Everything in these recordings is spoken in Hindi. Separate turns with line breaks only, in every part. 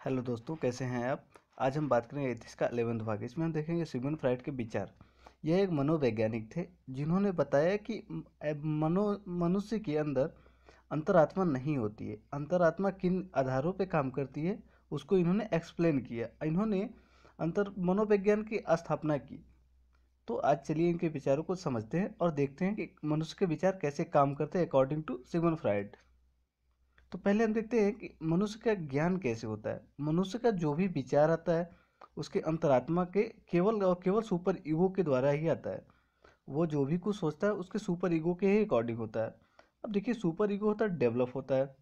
हेलो दोस्तों, कैसे हैं आप? आज हम बात करेंगे एथिक्स का अलेवंथ भाग। इसमें हम देखेंगे सिगमन फ्राइड के विचार। यह एक मनोवैज्ञानिक थे, जिन्होंने बताया कि मनो, मनुष्य के अंदर अंतरात्मा नहीं होती है। अंतरात्मा किन आधारों पर काम करती है, उसको इन्होंने एक्सप्लेन किया। इन्होंने अंतर, मनोविज्ञान की स्थापना की। तो आज चलिए इनके विचारों को समझते हैं और देखते हैं कि मनुष्य के विचार कैसे काम करते हैं अकॉर्डिंग टू सिगमंड फ्राइड। तो पहले हम देखते हैं कि मनुष्य का ज्ञान कैसे होता है? मनुष्य का जो भी विचार आता है, उसके अंतरात्मा के केवल और केवल सुपर ईगो के द्वारा ही आता है। वो जो भी कुछ सोचता है, उसके सुपर ईगो के ही अकॉर्डिंग होता है। अब देखिए, सुपर ईगो होता है, डेवलप होता है।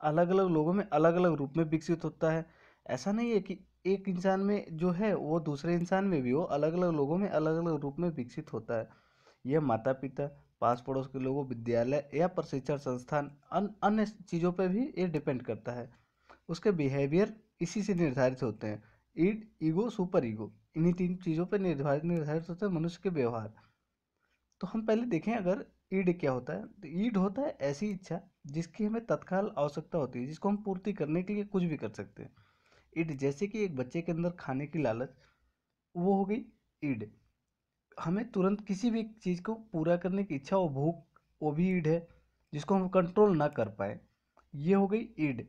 अलग अलग लोगों में अलग अलग रूप में विकसित होता है। ऐसा नहीं है कि एक इंसान में जो है, वो दूसरे इंसान में भी हो अलग अलग लोगों में अलग अलग रूप में विकसित होता है। यह माता पिता पास पड़ोस के लोगों, विद्यालय या प्रशिक्षण संस्थान अन्य चीज़ों पर भी ये डिपेंड करता है। उसके बिहेवियर इसी से निर्धारित होते हैं। ईड ईगो, सुपर ईगो, इन्हीं तीन चीज़ों पर निर्धारित निर्धारित होते हैं मनुष्य के व्यवहार। तो हम पहले देखें अगर ईड क्या होता है तो ईड होता है ऐसी इच्छा जिसकी हमें तत्काल आवश्यकता होती है, जिसको हम पूर्ति करने के लिए कुछ भी कर सकते हैं। ईड जैसे कि एक बच्चे के अंदर खाने की लालच, वो हो गई ईड। हमें तुरंत किसी भी चीज़ को पूरा करने की इच्छा, वो भूख, वो भी ईड है, जिसको हम कंट्रोल ना कर पाए, ये हो गई ईड।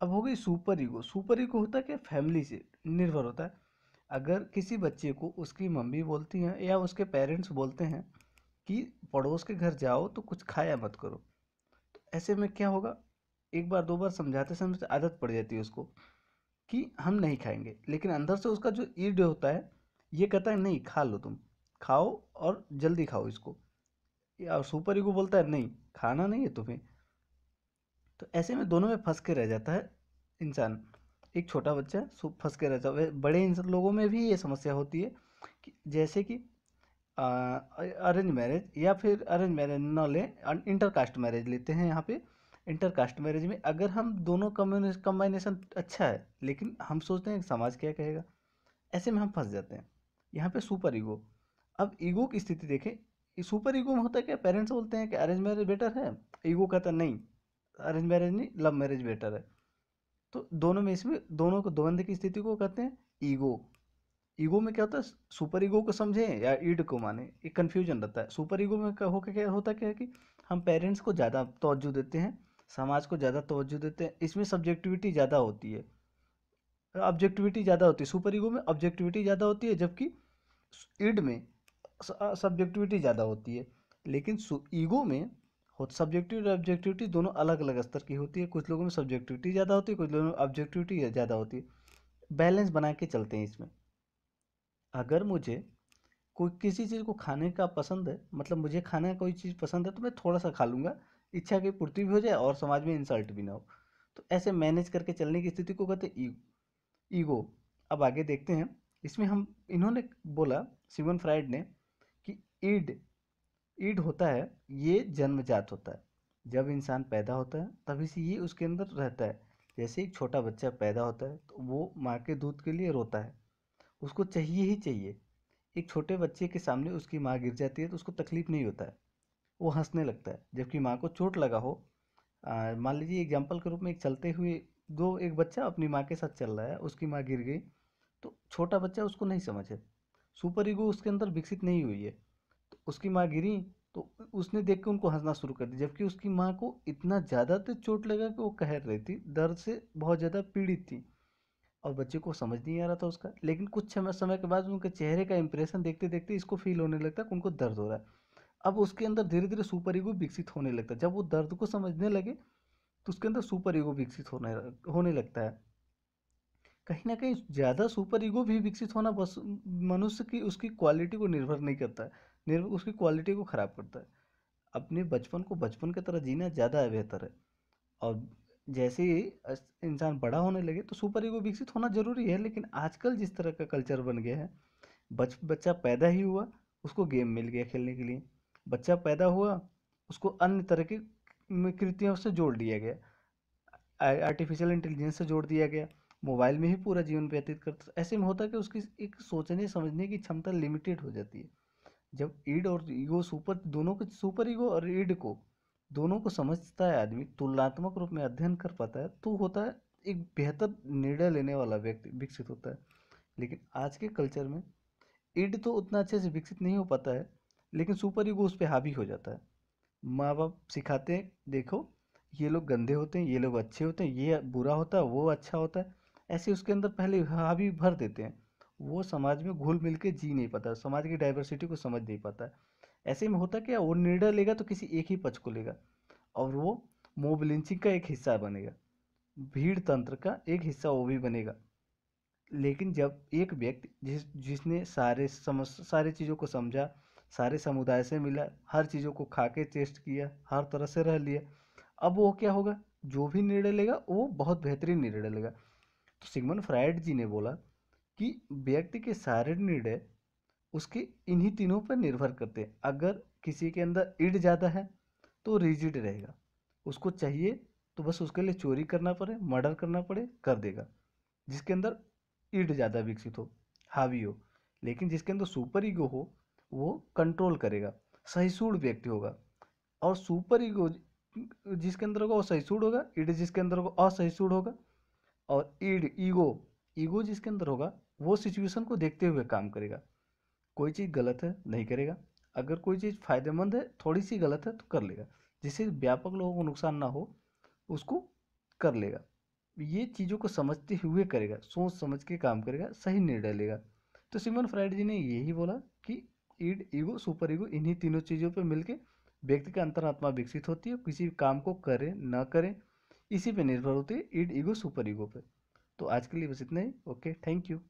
अब हो गई सुपर ईगो सुपर ईगो होता है क्या? फैमिली से निर्भर होता है। अगर किसी बच्चे को उसकी मम्मी बोलती हैं या उसके पेरेंट्स बोलते हैं कि, पड़ोस के घर जाओ तो कुछ खाया मत करो। तो ऐसे में क्या होगा? एक बार, दो बार समझाते समझते आदत पड़ जाती है उसको कि हम नहीं खाएँगे। लेकिन अंदर से उसका जो ईड होता है, ये कहता है, नहीं, खा लो तुम। खाओ और जल्दी खाओ इसको। या सुपर ईगो बोलता है, नहीं, खाना नहीं है तुम्हें। तो ऐसे में दोनों में फंस के रह जाता है इंसान। एक छोटा बच्चा फंस के रहता है। बड़े इंसान, लोगों में भी ये समस्या होती है कि जैसे कि अरेंज मैरिज या फिर अरेंज मैरिज न ले इंटर कास्ट मैरिज लेते हैं यहाँ पे। इंटर कास्ट मैरिज में अगर हम दोनों कम्बाइनेशन अच्छा है, लेकिन हम सोचते हैं समाज क्या कहेगा, ऐसे में हम फंस जाते हैं। यहाँ पे सुपर ईगो। अब ईगो की स्थिति देखें सुपर ईगो में होता है क्या? पेरेंट्स बोलते हैं कि अरेंज मैरिज बेटर है? ईगो कहता नहीं, अरेंज मैरिज नहीं, लव मैरिज बेटर है। तो दोनों में इसमें, दोनों को, द्वंद की स्थिति को कहते हैं ईगो। ईगो में क्या होता है? सुपर ईगो को समझें या ईड को माने, एक कन्फ्यूज़न रहता है। सुपर ईगो में क्या हो क्या होता क्या है कि हम पेरेंट्स को ज़्यादा तोज्जो देते हैं, समाज को ज़्यादा तोज्जो देते हैं, इसमें सब्जेक्टिविटी ज़्यादा होती है। ऑब्जेक्टिविटी ज़्यादा होती है, सुपर ईगो में ऑब्जेक्टिविटी ज़्यादा होती है, जबकि ईड में सब्जेक्टिविटी ज़्यादा होती है। लेकिन ईगो में सब्जेक्टिव और ऑब्जेक्टिविटी दोनों अलग अलग स्तर की होती है। कुछ लोगों में सब्जेक्टिविटी ज़्यादा होती है, कुछ लोगों में ऑब्जेक्टिविटी ज़्यादा होती है। बैलेंस बना के चलते हैं इसमें। अगर मुझे कोई, किसी चीज़ को खाने का पसंद है मतलब मुझे खाने का कोई चीज़ पसंद है तो मैं थोड़ा सा खा लूँगा। इच्छा की पूर्ति भी हो जाए और समाज में इंसल्ट भी ना हो। तो ऐसे मैनेज करके चलने की स्थिति को कहते हैं ईगो अब आगे देखते हैं। इसमें हम, इन्होंने बोला सिमन फ्राइड ने ईड ईड होता है, ये जन्मजात होता है। जब इंसान पैदा होता है तभी से ये उसके अंदर रहता है। जैसे एक छोटा बच्चा पैदा होता है तो वो माँ के दूध के लिए रोता है। उसको चाहिए ही चाहिए। एक छोटे बच्चे के सामने उसकी माँ गिर जाती है तो उसको तकलीफ़ नहीं होता है। वो हंसने लगता है, जबकि माँ को चोट लगा हो। मान लीजिए एग्ज़ाम्पल के रूप में एक चलते हुए दो, एक बच्चा अपनी माँ के साथ चल रहा है, उसकी माँ गिर गई तो छोटा बच्चा उसको नहीं समझे। सुपर ईगो उसके अंदर विकसित नहीं हुई है। उसकी माँ गिरी तो उसने देख के उनको हंसना शुरू कर दिया, जबकि उसकी माँ को इतना ज़्यादा तो चोट लगा कि वो कह रही थी, दर्द से बहुत ज़्यादा पीड़ित थी। और बच्चे को समझ नहीं आ रहा था उसका, लेकिन कुछ समय समय के बाद उनके चेहरे का इंप्रेशन देखते देखते इसको फील होने लगता कि उनको दर्द हो रहा है। अब उसके अंदर धीरे धीरे सुपर ईगो विकसित होने लगता है। जब वो दर्द को समझने लगे तो उसके अंदर सुपर ईगो विकसित होने होने लगता है। कहीं ना कहीं ज़्यादा सुपर ईगो भी विकसित होना बस, मनुष्य की उसकी क्वालिटी को निर्भर नहीं करता है। निर्भर उसकी क्वालिटी को ख़राब करता है। अपने बचपन को बचपन की तरह जीना ज़्यादा बेहतर है। और जैसे ही इंसान बड़ा होने लगे तो सुपर ईगो विकसित होना ज़रूरी है, लेकिन आजकल जिस तरह का कल्चर बन गया है, बच, बच्चा पैदा ही हुआ, उसको गेम मिल गया खेलने के लिए। बच्चा पैदा हुआ, उसको अन्य तरह की कृतियों से जोड़ दिया गया। आर्टिफिशियल इंटेलिजेंस से जोड़ दिया गया। मोबाइल में ही पूरा जीवन व्यतीत करता, ऐसे में होता है कि उसकी एक सोचने, समझने की क्षमता लिमिटेड हो जाती है। जब ईड और ईगो सुपर, दोनों को, सुपर ईगो और ईड को, दोनों को समझता है आदमी, तुलनात्मक रूप में अध्ययन कर पाता है तो होता है एक बेहतर निर्णय लेने वाला व्यक्ति, विकसित होता है। लेकिन आज के कल्चर में, ईड तो उतना अच्छे से विकसित नहीं हो पाता है, लेकिन सुपर ईगो उस पर हावी हो जाता है। माँ बाप सिखाते हैं, देखो, ये लोग गंदे होते हैं, ये लोग अच्छे होते हैं, ये बुरा होता है, वो अच्छा होता है, ऐसे उसके अंदर पहले हावी भर देते हैं। वो समाज में घुल मिल के जी नहीं पाता, समाज की डाइवर्सिटी को समझ नहीं पाता। ऐसे में होता क्या, वो निर्णय लेगा तो किसी एक ही पक्ष को लेगा और वो मोब लिंचिंग का एक हिस्सा बनेगा। भीड़ तंत्र का एक हिस्सा वो भी बनेगा। लेकिन जब एक व्यक्ति जिस, जिसने सारे समझ सारे चीज़ों को समझा, सारे समुदाय से मिला, हर चीज़ों को खा के टेस्ट किया, हर तरह से रह लिया, अब वो क्या होगा? जो भी निर्णय लेगा, वो बहुत बेहतरीन निर्णय लेगा। तो सिगमन फ्राइड जी ने बोला कि व्यक्ति के सारे निर्णय उसके इन्हीं तीनों पर निर्भर करते हैं। अगर किसी के अंदर इड ज़्यादा है तो रिजिड रहेगा। उसको चाहिए तो बस उसके लिए चोरी करना पड़े, मर्डर करना पड़े, कर देगा। जिसके अंदर ईड ज़्यादा विकसित हो, हावी हो, लेकिन जिसके अंदर सुपर ईगो हो, वो कंट्रोल करेगा। सहिष्णु व्यक्ति होगा और सुपर ईगो जिसके अंदर होगा, वो सहिष्णु होगा। ईड जिसके अंदर होगा, असहिष्णु होगा। और ईड ईगो ईगो जिसके अंदर होगा वो सिचुएशन को देखते हुए काम करेगा। कोई चीज़ गलत है, नहीं करेगा। अगर कोई चीज़ फ़ायदेमंद है थोड़ी सी गलत है तो कर लेगा। जिससे व्यापक लोगों को नुकसान ना हो, उसको कर लेगा। ये चीज़ों को समझते हुए करेगा, सोच समझ के काम करेगा, सही निर्णय लेगा। तो सिमन फ्राइड जी ने यही बोला कि ईड, ईगो, सुपर ईगो, इन्हीं तीनों चीज़ों पर मिलके व्यक्ति का अंतरात्मा विकसित होती है। किसी काम को करे, ना करे, इसी पे निर्भर होती है ईड, ईगो, सुपर ईगो पे। तो आज के लिए बस इतना ही। Okay, thank you.